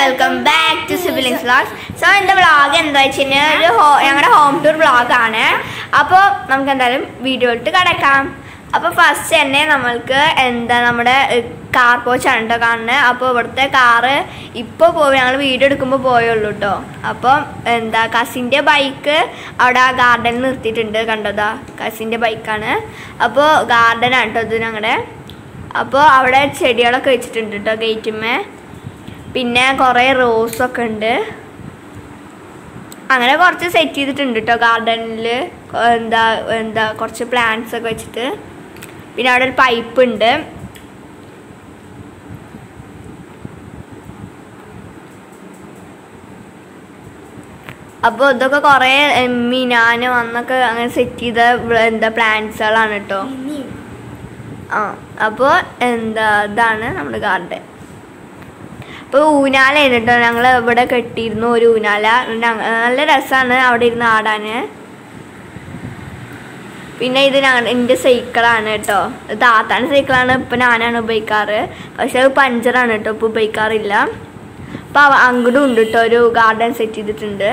Welcome back to siblings vlogs so എന്റെ vlog എന്താ വെച്ച് കഴിഞ്ഞാൽ ഒരു ഹോ- ഞങ്ങളുടെ ഹോം ടൂർ വ്ളോഗാണ് അപ്പോൾ നമുക്ക് എന്തായാലും വീഡിയോ ഇട്ട് കിടക്കാം. അപ്പോൾ ഫസ്റ്റ് തന്നെ നമ്മൾക്ക് എന്താ നമ്മുടെ കാർ പോച്ചാണ് കേട്ടോ കാണുന്നത് അപ്പോൾ ഇവിടുത്തെ കാറ് ഇപ്പോൾ പോയി ഞങ്ങൾ വീഡിയോ എടുക്കുമ്പോൾ പോയുള്ളൂ കേട്ടോ അപ്പോൾ എന്താ കസിന്റെ ബൈക്ക് അവിടെ ആ ഗാർഡനിൽ നിർത്തിയിട്ടുണ്ട്. കണ്ടതാ? കസിന്റെ ബൈക്കാണ് അപ്പോൾ ഗാർഡനാണ് കേട്ടോ ഇത് ഞങ്ങളുടെ അപ്പോൾ അവിടെ ചെടികളൊക്കെ വെച്ചിട്ടുണ്ട് കേട്ടോ ഗേറ്റുമ്മേ പിന്നെ കുറേ റോസൊക്കെ ഉണ്ട്. അങ്ങനെ കുറച്ച് സെറ്റ് ചെയ്തിട്ടുണ്ട് കേട്ടോ ഗാർഡനിൽ എന്താ എന്താ കുറച്ച് പ്ലാന്റ്സ് ഒക്കെ വെച്ചിട്ട്. പിന്നെ അവിടെ ഒരു പൈപ്പ് ഉണ്ട്. അപ്പോൾ ഇതൊക്കെ കുറേ മിനാന് വന്നൊക്കെ അങ്ങനെ സെറ്റ് ചെയ്ത എന്താ പ്ലാന്റ്സുകളാണ് കേട്ടോ ആ അപ്പോൾ എന്താ ഇതാണ് നമ്മുടെ ഗാർഡൻ അപ്പോൾ ഊനാലായിരുന്നു കേട്ടോ. ഞങ്ങൾ ഇവിടെ കെട്ടിയിരുന്നു ഒരു ഊനാല നല്ല രസമാണ് അവിടെ ഇരുന്ന് ആടാൻ. പിന്നെ ഇത് ഞങ്ങൾ എന്റെ സൈക്കിളാണ് കേട്ടോ. താത്താന്റെ സൈക്കിളാണ് ഇപ്പം ഞാനാണ് ഉപയോഗിക്കാറ്. പക്ഷേ അത് പഞ്ചറാണ് കേട്ടോ ഇപ്പോൾ ഉപയോഗിക്കാറില്ല. അപ്പോൾ അങ്ങോട്ടും ഉണ്ട് കേട്ടോ ഒരു ഗാർഡൻ സെറ്റ് ചെയ്തിട്ടുണ്ട്.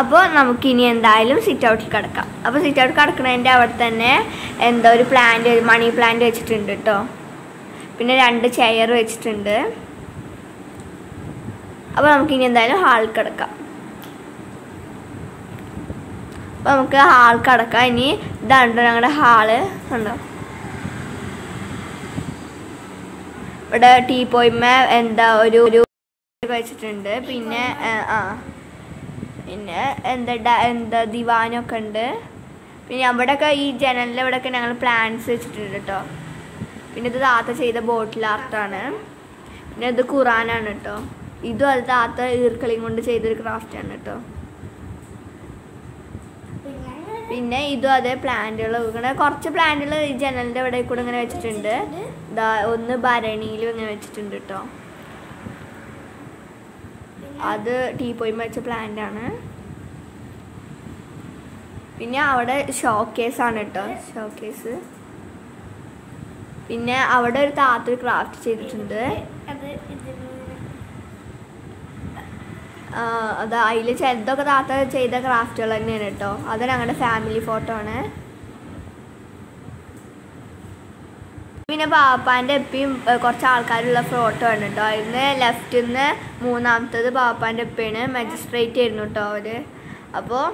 അപ്പോൾ നമുക്കിനി എന്തായാലും സിറ്റ് ഔട്ടിൽ കിടക്കാം. അപ്പോൾ സിറ്റ് ഔട്ട് കിടക്കുന്നതിന്റെ അവിടെ തന്നെ എന്താ ഒരു പ്ലാന്റ് മണി പ്ലാന്റ് വെച്ചിട്ടുണ്ട് കേട്ടോ പിന്നെ രണ്ട് ചെയർ വെച്ചിട്ടുണ്ട്. അപ്പോൾ നമുക്ക് ഇനി എന്തായാലും ഹാൾ കിടക്കാം. അപ്പോൾ നമുക്ക് ഹാൾ കിടക്കാം. ഇനി ഇതാണ്ടോ ഞങ്ങളുടെ ഹാൾ ഉണ്ടോ ഇവിടെ ടീ പോയിമ്മ എന്താ ഒരു ഒരു വെച്ചിട്ടുണ്ട്. പിന്നെ ആ, പിന്നെ എന്താ എന്താ ദിവാനൊക്കെ ഉണ്ട്. പിന്നെ അവിടെയൊക്കെ ഈ ജനലിന്റെ ഇവിടെയൊക്കെ ഞങ്ങൾ പ്ലാന്റ്സ് വെച്ചിട്ടുണ്ട് കേട്ടോ പിന്നെ ഇത് താത്ത ചെയ്ത ബോട്ടിൽ ആർട്ടാണ് പിന്നെ ഇത് ഖുറാനാണ് കേട്ടോ ഇതും അത് താത്ത ഈർക്കളിയും കൊണ്ട് ചെയ്തൊരു ക്രാഫ്റ്റാണ് കേട്ടോ പിന്നെ ഇതും അതേ പ്ലാന്റുകൾ ഇങ്ങനെ കുറച്ച് പ്ലാന്റുകൾ ഈ ജനലിന്റെ ഇവിടെ കൂടെ ഇങ്ങനെ വെച്ചിട്ടുണ്ട്. ഒന്ന് ഭരണിയിലും ഇങ്ങനെ വെച്ചിട്ടുണ്ട് കേട്ടോ അത് ടീ പോയി വെച്ച പ്ലാന്റ് ആണ്. പിന്നെ അവിടെ ഷോക്കേസ് ആണ് കേട്ടോ ഷോക്കേസ് പിന്നെ അവിടെ ഒരു താത്ത ക്രാഫ്റ്റ് ചെയ്തിട്ടുണ്ട്. അത് അതിൽ ചിലതൊക്കെ താത്ത ചെയ്ത ക്രാഫ്റ്റുകൾ തന്നെയാണ് കേട്ടോ അത് ഞങ്ങളുടെ ഫാമിലി ഫോട്ടോ ആണ്. പിന്നെ പാപ്പാന്റെ എപ്പിയും കുറച്ച് ആൾക്കാരുള്ള ഫോട്ടോ ആണ് കേട്ടോ അതിന് ലെഫ്റ്റിൽ നിന്ന് മൂന്നാമത്തത് പാപ്പാന്റെ എപ്പയാണ് മജിസ്ട്രേറ്റ് ആയിരുന്നു കേട്ടോ അവർ. അപ്പോൾ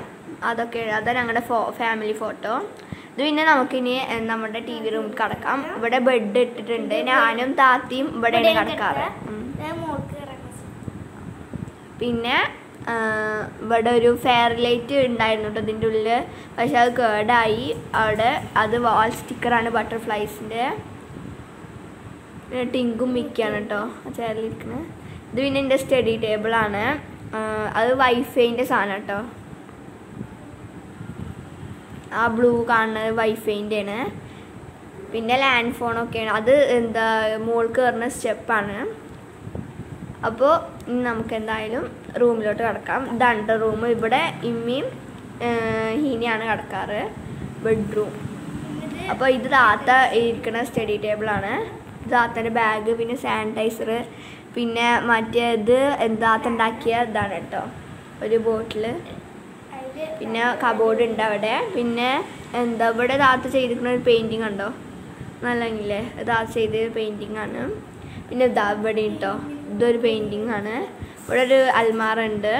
അതൊക്കെ അതാണ് ഞങ്ങളുടെ ഫോ ഫാമിലി ഫോട്ടോ ഇത് പിന്നെ നമുക്കിനി നമ്മുടെ ടി വി റൂമിൽ കിടക്കാം. ഇവിടെ ബെഡ് ഇട്ടിട്ടുണ്ട്. ഞാനും താത്തിയും ഇവിടെ കിടക്കാറ്. പിന്നെ ഇവിടെ ഒരു ഫെയർ ലൈറ്റ് ഉണ്ടായിരുന്നു കേട്ടോ ഇതിന്റെ ഉള്ളിൽ പക്ഷെ അത് കേടായി. അവിടെ അത് വാൾ സ്റ്റിക്കറാണ് ബട്ടർഫ്ലൈസിന്റെ പിന്നെ ടിങ്കും മിക്കാണ് കേട്ടോ ആ ചെയറിലിരിക്കുന്നത് ഇത് പിന്നെ എന്റെ സ്റ്റഡി ടേബിളാണ് അത് വൈഫൈന്റെ സാധനം കേട്ടോ. ആ ബ്ലൂ കാണുന്നത് വൈഫൈന്റെ ആണ്. പിന്നെ ലാൻഡ് ഫോണൊക്കെയാണ് അത് എന്താ മോൾക്ക് കയറുന്ന സ്റ്റെപ്പാണ് അപ്പോൾ നമുക്ക് എന്തായാലും റൂമിലോട്ട് കിടക്കാം. ഇതാണ് റൂം ഇവിടെ ഇമ്മിയും ഹീനിയാണ് കിടക്കാറ്. ബെഡ്റൂം അപ്പോൾ ഇത് താത്ത ഇരിക്കുന്ന സ്റ്റഡി ടേബിളാണ് താത്തന്റെ ബാഗ് പിന്നെ സാനിറ്റൈസർ പിന്നെ മറ്റേത് താത്ത ഉണ്ടാക്കിയ ഇതാണ് കേട്ടോ. ഒരു ബോട്ടിൽ പിന്നെ കബോർഡ് ഉണ്ട് അവിടെ. പിന്നെ എന്താ ഇവിടെ താത്ത ചെയ്തിരിക്കുന്ന ഒരു പെയിന്റിങ് ഉണ്ടോ നല്ലെങ്കിലേ താത്ത ചെയ്ത പെയിന്റിങ് ആണ്. പിന്നെ ഇതാ ഇവിടെ കേട്ടോ ഇതൊരു പെയിന്റിങ് ആണ്. ഇവിടെ ഒരു അൽമാറ ഉണ്ട്.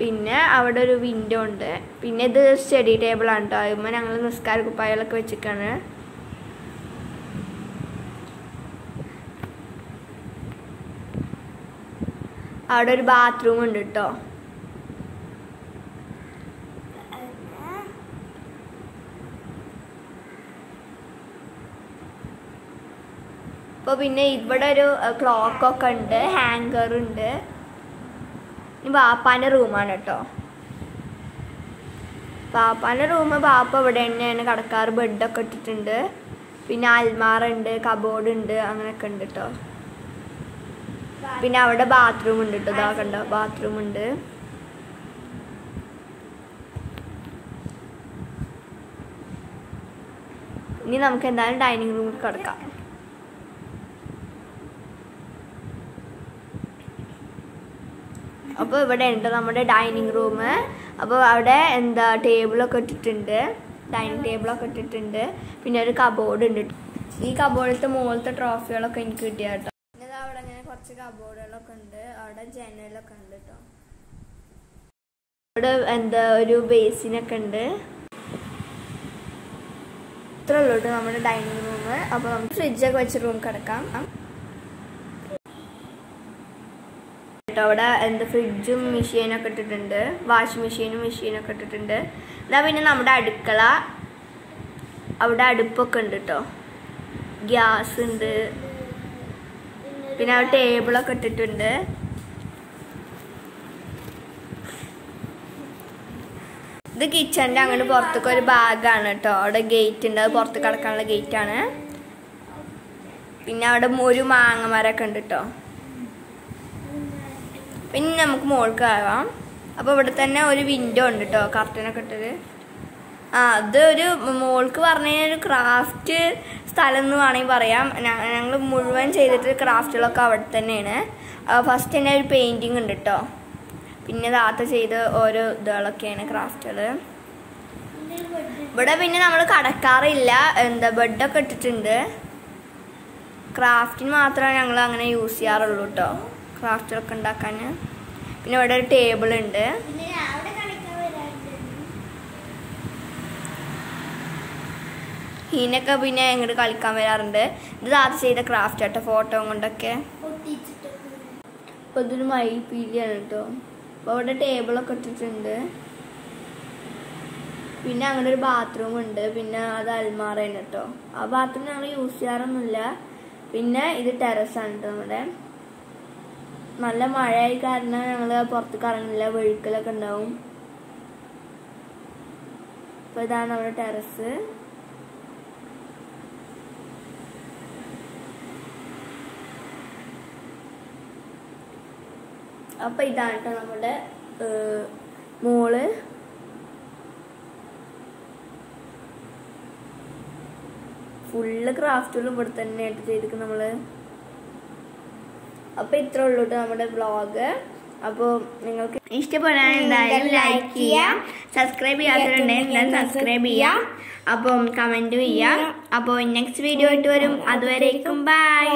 പിന്നെ അവിടെ ഒരു വിൻഡോ ഉണ്ട്. പിന്നെ ഇത് സ്റ്റഡി ടേബിൾ ആണ് കേട്ടോ അതുമ്പോൾ ഞങ്ങൾ നിസ്കാര കുപ്പായകളൊക്കെ വെച്ചിട്ടാണ് അവിടെ ഒരു ബാത്റൂം ഉണ്ട് കേട്ടോ അപ്പോൾ പിന്നെ ഇവിടെ ഒരു ക്ലോക്കൊക്കെ ഉണ്ട് ഈ ബാപ്പാന്റെ റൂമാണ് കേട്ടോ. ബാപ്പാന്റെ റൂം ബാപ്പ ഇവിടെ തന്നെയാണ് കിടക്കാറ് ബെഡൊക്കെ ഇട്ടിട്ടുണ്ട്. പിന്നെ അൽമാറ ഉണ്ട് കബോർഡ് ഉണ്ട് അങ്ങനെയൊക്കെ ഉണ്ട് കേട്ടോ. പിന്നെ അവിടെ ബാത്റൂം ഉണ്ട് കേട്ടോ. ഇതാ കണ്ടോ ബാത്റൂം ഉണ്ട് ഇനി നമുക്ക് എന്തായാലും ഡൈനിങ് റൂമിൽ കിടക്കാം. അപ്പോൾ ഇവിടെ ഉണ്ട് നമ്മുടെ ഡൈനിങ് റൂം. അപ്പോൾ അവിടെ എന്താ ടേബിളൊക്കെ ഇട്ടിട്ടുണ്ട്. ഡൈനിങ് ടേബിളൊക്കെ ഇട്ടിട്ടുണ്ട്. പിന്നെ ഒരു കബോർഡ് ഉണ്ട്. ഈ കബോർഡിലത്തെ മുകളിലത്തെ ട്രോഫികളൊക്കെ എനിക്ക് കിട്ടിയ കേട്ടോ. പിന്നെ അവിടെ ഇങ്ങനെ കുറച്ച് കബോർഡുകളൊക്കെ ഉണ്ട്. അവിടെ ജനലൊക്കെ ഉണ്ട് കേട്ടോ. അവിടെ എന്താ ഒരു ബേസിനൊക്കെ ഉണ്ട്. ഇത്രേ ഉള്ളൂ കേട്ടോ നമ്മുടെ ഡൈനിങ് റൂം. അപ്പോൾ നമുക്ക് ഫ്രിഡ്ജൊക്കെ വെച്ച് റൂം കിടക്കാം. കേട്ടോ. അവിടെ എന്ത് ഫ്രിഡ്ജും മെഷീനൊക്കെ ഇട്ടിട്ടുണ്ട്. വാഷിംഗ് മെഷീനും മെഷീനൊക്കെ ഇട്ടിട്ടുണ്ട്. ഇതാ പിന്നെ നമ്മുടെ അടുക്കള. അവിടെ അടുപ്പൊക്കെ ഉണ്ട് കേട്ടോ. ഗ്യാസ് ഉണ്ട്. പിന്നെ അവിടെ ടേബിളൊക്കെ ഇട്ടിട്ടുണ്ട്. ഇത് കിച്ചണിന്റെ അങ്ങോട്ട് പുറത്തേക്ക് ഒരു ബാഗാണ് കേട്ടോ. അവിടെ ഗേറ്റ് ഉണ്ട്. അത് പുറത്ത് കിടക്കാനുള്ള ഗേറ്റാണ് പിന്നെ അവിടെ ഒരു മാങ്ങ മരമൊക്കെ ഉണ്ട് കേട്ടോ. പിന്നെ നമുക്ക് മോൾക്ക് ആവാം. അപ്പോൾ ഇവിടെ തന്നെ ഒരു വിൻഡോ ഉണ്ട് കേട്ടോ കർട്ടനൊക്കെ ഇട്ടത്. ആ അത് ഒരു മോൾക്ക് പറഞ്ഞ ഒരു ക്രാഫ്റ്റ് സ്ഥലം എന്ന് വേണമെങ്കിൽ പറയാം. ഞങ്ങൾ മുഴുവൻ ചെയ്തിട്ട് ക്രാഫ്റ്റുകളൊക്കെ അവിടെ തന്നെയാണ്. ഫസ്റ്റ് തന്നെ ഒരു പെയിന്റിങ് ഉണ്ട് കേട്ടോ പിന്നെ താത്ത ചെയ്ത ഓരോ ഇതുകളൊക്കെയാണ് ക്രാഫ്റ്റുകൾ ഇവിടെ പിന്നെ നമ്മൾ കടക്കാറില്ല. എന്താ ബെഡൊക്കെ ഇട്ടിട്ടുണ്ട്. ക്രാഫ്റ്റിന് മാത്രമേ ഞങ്ങൾ അങ്ങനെ യൂസ് ചെയ്യാറുള്ളൂ കേട്ടോ ക്രാഫ്റ്റുകളൊക്കെ ഉണ്ടാക്കാൻ. പിന്നെ ഇവിടെ ഒരു ടേബിൾ ഉണ്ട്. ഹീനൊക്കെ പിന്നെ ഇങ്ങോട്ട് കളിക്കാൻ വരാറുണ്ട്. ഇത് ആദ്യം ചെയ്ത ക്രാഫ്റ്റ് കേട്ടോ ഫോട്ടോ കൊണ്ടൊക്കെ. അപ്പോൾ ഇതൊരു മയിൽപ്പീലിയാണ് കേട്ടോ. അപ്പോൾ അവിടെ ടേബിളൊക്കെ ഇട്ടിട്ടുണ്ട്. പിന്നെ അങ്ങനെ ഒരു ബാത്റൂം ഉണ്ട്. പിന്നെ അത് അൽമാറയാണ് കേട്ടോ. ആ ബാത്റൂം ഞങ്ങൾ യൂസ് ചെയ്യാറൊന്നുമില്ല. പിന്നെ ഇത് ടെറസാണ് കേട്ടോ നമ്മുടെ. നല്ല മഴയായി കാരണം ഞങ്ങൾ പുറത്തേക്ക് ഇറങ്ങില്ല വെഴുക്കലൊക്കെ ഉണ്ടാവും. അപ്പോൾ ഇതാണ് നമ്മുടെ ടെറസ്. അപ്പൊ ഇതാണ് കേട്ടോ നമ്മുടെ മോൾ. ഫുള്ള് ക്രാഫ്റ്റുകളും ഇവിടെ തന്നെ ആയിട്ട് ചെയ്തിരിക്കും നമ്മൾ. അപ്പൊ ഇത്രേ ഉള്ളൂ കേട്ടോ നമ്മുടെ വ്ളോഗ്. അപ്പോൾ നിങ്ങൾക്ക് ഇഷ്ടപ്പെടാൻ എന്തായാലും ലൈക്ക് ചെയ്യാം. സബ്സ്ക്രൈബ് ചെയ്യാത്തവരുണ്ടെങ്കിൽ സബ്സ്ക്രൈബ് ചെയ്യാം. അപ്പം കമന്റും ചെയ്യാം. അപ്പോൾ നെക്സ്റ്റ് വീഡിയോ ആയിട്ട് വരും. അതുവരേക്കും ബൈ